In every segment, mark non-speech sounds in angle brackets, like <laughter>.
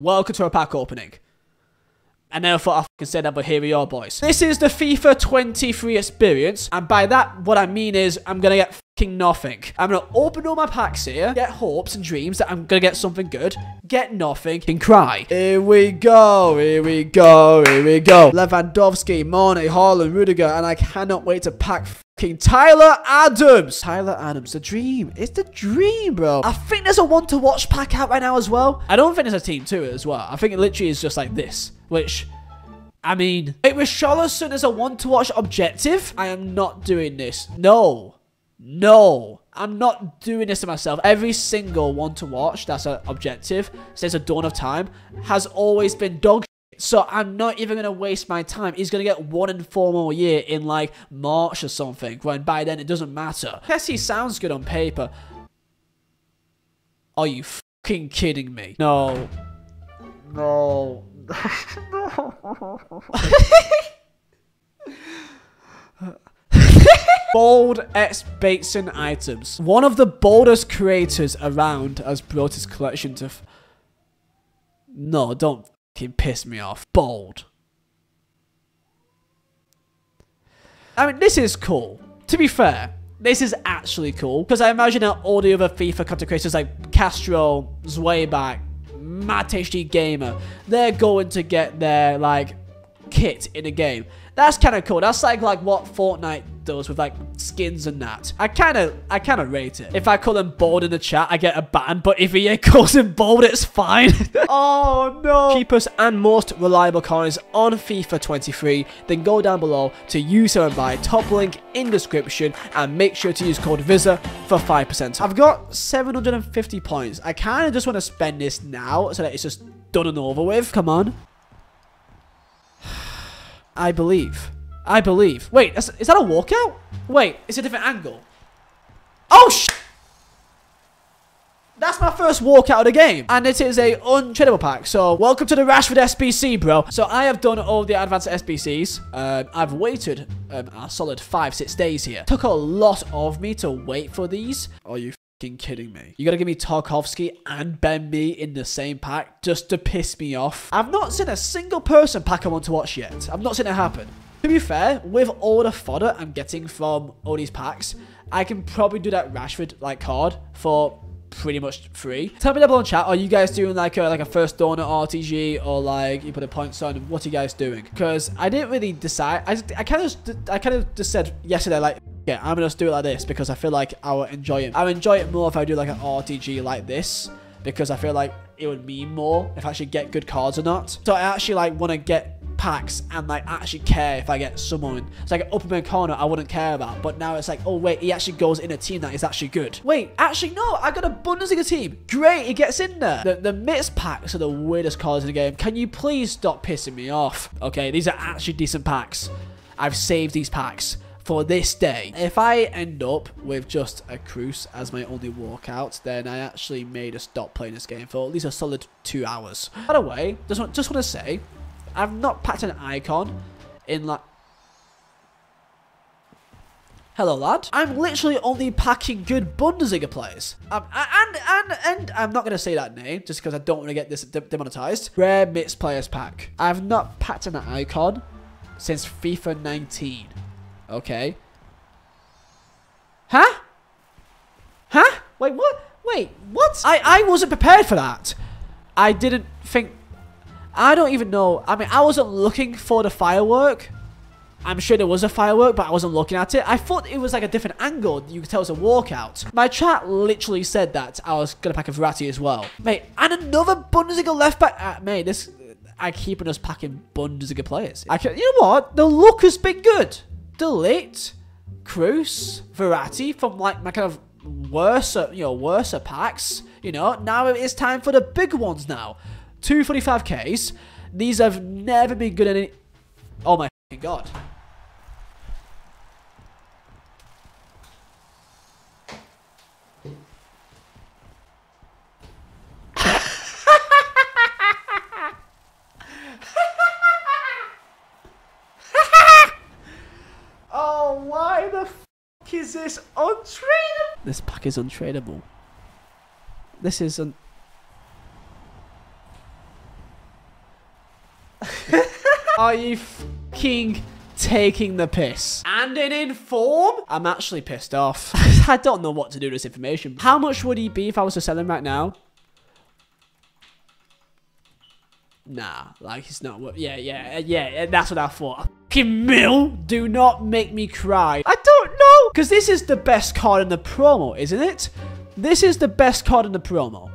welcome to a pack opening. I thought I can say that, but here we are, boys. This is the FIFA 23 experience, and by that, what I mean is I'm gonna get fucking nothing. I'm gonna open all my packs here, get hopes and dreams that I'm gonna get something good, get nothing, and cry. Here we go, here we go, here we go. Lewandowski, Mane, Haaland, Rudiger, and I cannot wait to pack fucking Tyler Adams. Tyler Adams, the dream. It's the dream, bro. I think there's a one to watch pack out right now as well. I don't think there's a team it as well. I think it literally is just like this, which I mean, it was Charleston as a one to watch objective. I am not doing this. No. No. I'm not doing this to myself. Every single one to watch that's an objective since the dawn of time has always been dog shit. so I'm not even going to waste my time. He's going to get one in four more year in like March or something. When by then it doesn't matter. Yes, he sounds good on paper. Are you fucking kidding me? No. No. <laughs> No. <laughs> <laughs> Bold X Bateson items. One of the boldest creators around has brought his collection to. no, don't fucking piss me off. Bold. I mean, this is cool. To be fair, this is actually cool because I imagine that all the other FIFA content creators like Castro, Zweback, Matt HD Gamer, they're going to get their like kit in a game. That's kind of cool. That's like like what Fortnite does with like skins and that. I kind of I kind of rate it. If I call him bold in the chat, I get a ban. But if he <laughs> calls him bold, it's fine. <laughs> oh no! cheapest and most reliable coins on FIFA 23, then go down below to use them and buy. Top link in description and make sure to use code VIZEH for 5%. I've got 750 points. I kind of just want to spend this now so that it's just done and over with. Come on. I believe. I believe. Wait, is that a walkout? Wait, it's a different angle. Oh, sh That's my first walkout of the game. And it is a untradeable pack. So, welcome to the Rashford SBC, bro. So, I have done all the advanced SBCs. Um, I've waited um, a solid five, six days here. Took a lot of me to wait for these. Are you kidding me? You gotta give me Tarkovsky and Ben Me in the same pack just to piss me off. I've not seen a single person pack I want to watch yet. I've not seen it happen. To be fair, with all the fodder I'm getting from all these packs, I can probably do that Rashford like card for pretty much free. Tell me down below in chat, are you guys doing like a like a first donor RTG or like you put a points on? What are you guys doing? Because I didn't really decide. I I kind of I kind of just said yesterday like. Yeah, I'm gonna just do it like this because I feel like I will enjoy it. I would enjoy it more if I do like an RTG like this because I feel like it would mean more if I actually get good cards or not. So I actually like want to get packs and like actually care if I get someone. It's like an Upamecano I wouldn't care about, but now it's like, oh wait, he actually goes in a team that is actually good. Wait, actually no, I got a Bundesliga team. Great, he gets in there. The, the mixed packs are the weirdest cards in the game. Can you please stop pissing me off? Okay, these are actually decent packs. I've saved these packs for this day. If I end up with just a Cruz as my only walkout, then I actually may just stop playing this game for at least a solid two hours. By the way, just want, just want to say, I've not packed an icon in like... Hello, lad. I'm literally only packing good Bundesliga players. Um, and, and, and, I'm not going to say that name, just because I don't want to get this de demonetized. Rare mixed players pack. I've not packed an icon since FIFA 19. Okay. Huh? Huh? Wait, what? Wait, what? I, I wasn't prepared for that. I didn't think... I don't even know. I mean, I wasn't looking for the firework. I'm sure there was a firework, but I wasn't looking at it. I thought it was like a different angle. You could tell it was a walkout. My chat literally said that I was going to pack a Verratti as well. Mate, and another Bundesliga left back. Uh, mate, this... I keep on us packing Bundesliga players. I can, you know what? The look has been good delete Cruz, Verratti from like my kind of worse, you know, worse packs. You know, now it is time for the big ones now. 245ks. These have never been good in any... Oh my god. Oh, why the fuck is this untradeable? This pack is untradeable. This is un... <laughs> Are you fucking taking the piss? And in inform? I'm actually pissed off. <laughs> I don't know what to do with this information. How much would he be if I was to sell him right now? Nah, like it's not what. Yeah, yeah, yeah. That's what I thought. Fucking mill. Do not make me cry. I don't because this is the best card in the promo, isn't it? This is the best card in the promo.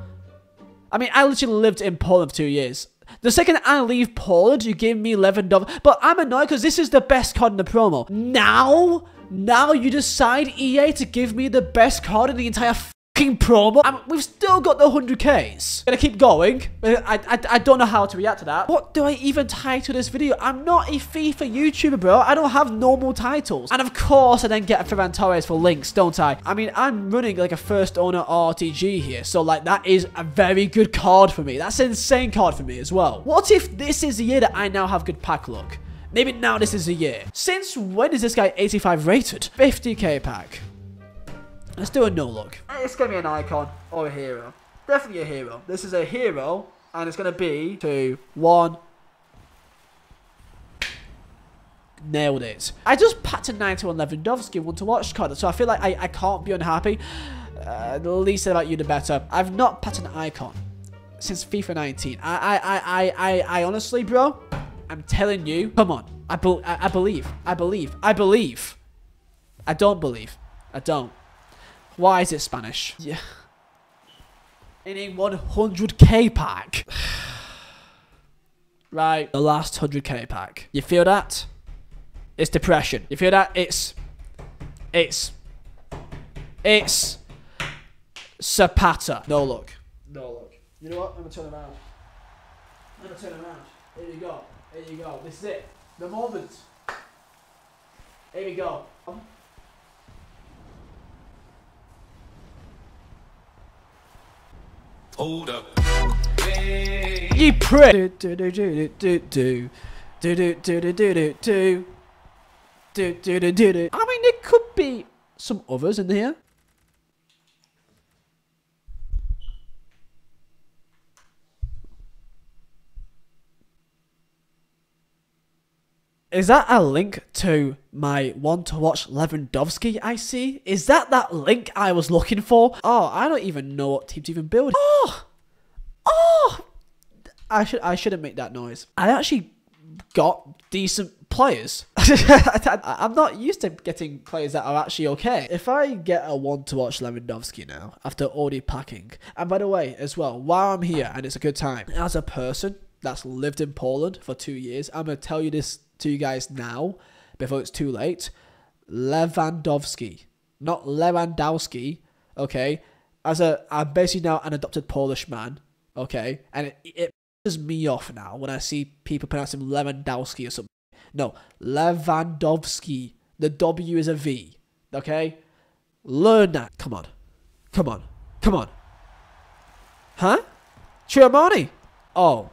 I mean, I literally lived in Poland for two years. The second I leave Poland, you give me $11. But I'm annoyed because this is the best card in the promo. Now, now you decide EA to give me the best card in the entire promo. I mean, we've still got the 100Ks. Gonna keep going. I, I, I don't know how to react to that. What do I even title this video? I'm not a FIFA YouTuber, bro. I don't have normal titles. And of course, I then get a Ferran Torres for links, don't I? I mean, I'm running like a first owner RTG here. So like, that is a very good card for me. That's an insane card for me as well. What if this is the year that I now have good pack luck? Maybe now this is the year. Since when is this guy 85 rated? 50k pack. Let's do a no look. It's going to be an icon or a hero. Definitely a hero. This is a hero, and it's going to be two, one. Nailed it. I just packed a 91 Lewandowski one to watch card, so I feel like I, I can't be unhappy. Uh, the least about you, the better. I've not packed an icon since FIFA 19. I, I, I, I, I honestly, bro, I'm telling you, come on. I, be I, I believe. I believe. I believe. I don't believe. I don't. Why is it Spanish? Yeah. In a 100k pack. <sighs> right. The last 100k pack. You feel that? It's depression. You feel that? It's... It's... It's... Zapata. No look. No look. You know what? I'm gonna turn around. I'm gonna turn around. Here you go. Here you go. This is it. The moment. Here we go. Hold up. You prick. Do do do do do do do do do do do do do do do do do. I mean, there could be some others in here. Is that a link to my one to watch Lewandowski I see? Is that that link I was looking for? Oh, I don't even know what team to even build. Oh! Oh! I should I shouldn't make that noise. I actually got decent players. <laughs> I'm not used to getting players that are actually okay. If I get a one to watch Lewandowski now, after already packing, and by the way, as well, while I'm here and it's a good time, as a person that's lived in Poland for two years, I'm to tell you this to you guys now before it's too late. Lewandowski, not Lewandowski, okay? As a, I'm basically now an adopted Polish man, okay? And it, pisses me off now when I see people pronouncing Lewandowski or something. No, Lewandowski. The W is a V, okay? Learn that. Come on. Come on. Come on. Huh? Chiamani. Oh,